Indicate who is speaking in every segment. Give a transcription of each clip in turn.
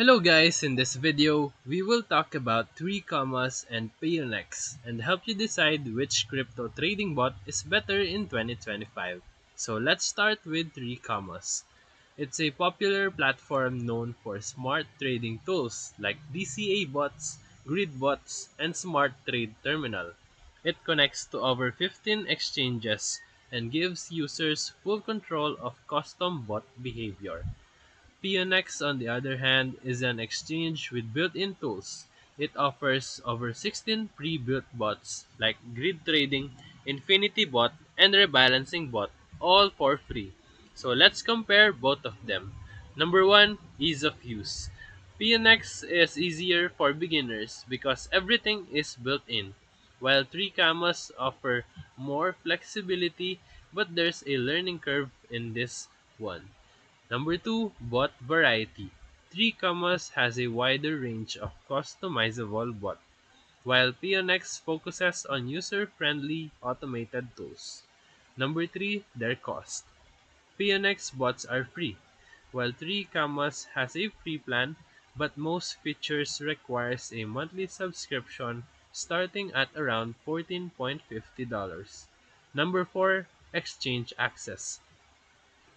Speaker 1: Hello guys, in this video, we will talk about 3Commas and Pionex and help you decide which crypto trading bot is better in 2025. So let's start with 3Commas. It's a popular platform known for smart trading tools like DCA bots, grid bots, and smart trade terminal. It connects to over 15 exchanges and gives users full control of custom bot behavior. Pionex, on the other hand, is an exchange with built-in tools. It offers over 16 pre-built bots like Grid Trading, Infinity Bot, and Rebalancing Bot, all for free. So let's compare both of them. Number 1, ease of use. Pionex is easier for beginners because everything is built in, while 3Commas offer more flexibility but there's a learning curve in this one. Number 2, bot variety. 3Commas has a wider range of customizable bots, while Pionex focuses on user-friendly automated tools. Number 3, their cost. Pionex bots are free, while 3Commas has a free plan, but most features requires a monthly subscription starting at around $14.50. Number 4, exchange access.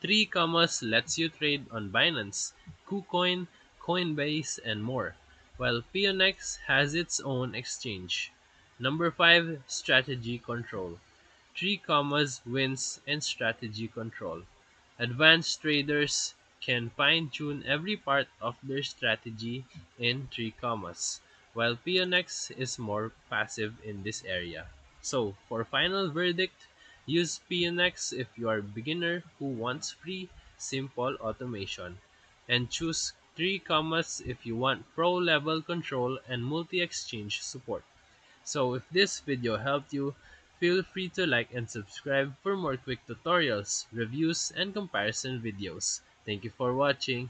Speaker 1: 3Commas lets you trade on Binance, KuCoin, Coinbase, and more, while Pionex has its own exchange. Number 5 Strategy Control 3Commas wins in strategy control. Advanced traders can fine-tune every part of their strategy in 3Commas, while Pionex is more passive in this area. So, for final verdict, Use Pionex if you are a beginner who wants free, simple automation. And choose 3Commas if you want pro-level control and multi-exchange support. So if this video helped you, feel free to like and subscribe for more quick tutorials, reviews, and comparison videos. Thank you for watching.